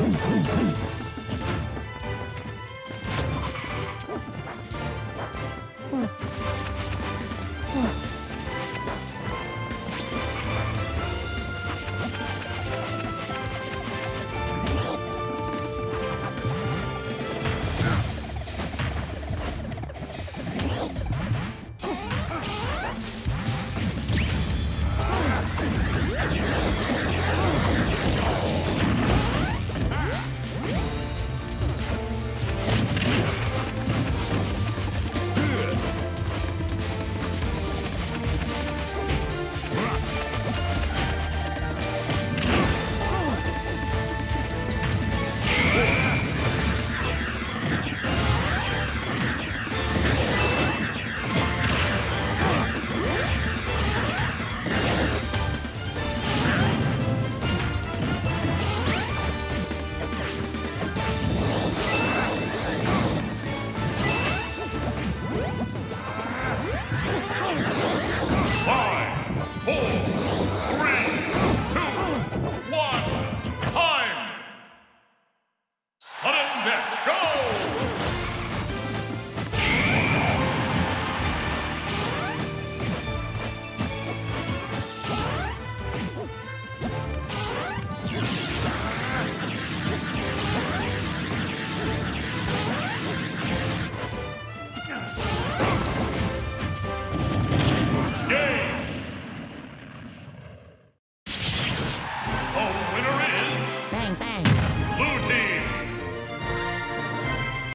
Boom, boom, boom. Combat, go! bang, bang.